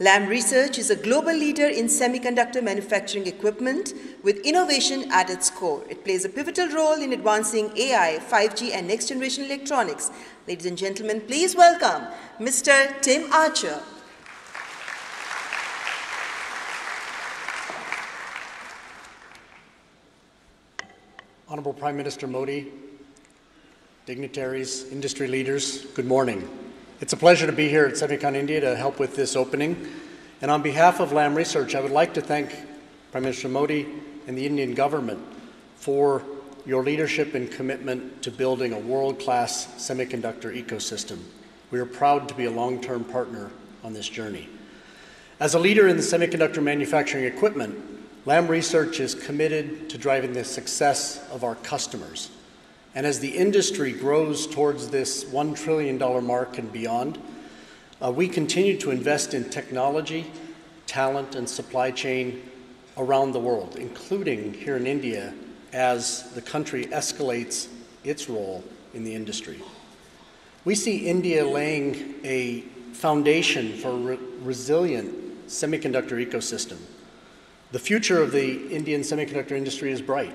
Lam Research is a global leader in semiconductor manufacturing equipment with innovation at its core. It plays a pivotal role in advancing AI, 5G, and next generation electronics. Ladies and gentlemen, please welcome Mr. Tim Archer. Honorable Prime Minister Modi, dignitaries, industry leaders, good morning. It's a pleasure to be here at Semicon India to help with this opening. And on behalf of Lam Research, I would like to thank Prime Minister Modi and the Indian government for your leadership and commitment to building a world-class semiconductor ecosystem. We are proud to be a long-term partner on this journey. As a leader in the semiconductor manufacturing equipment, Lam Research is committed to driving the success of our customers. And as the industry grows towards this $1 trillion mark and beyond, uh, we continue to invest in technology, talent, and supply chain around the world, including here in India, as the country escalates its role in the industry. We see India laying a foundation for a re resilient semiconductor ecosystem the future of the Indian semiconductor industry is bright.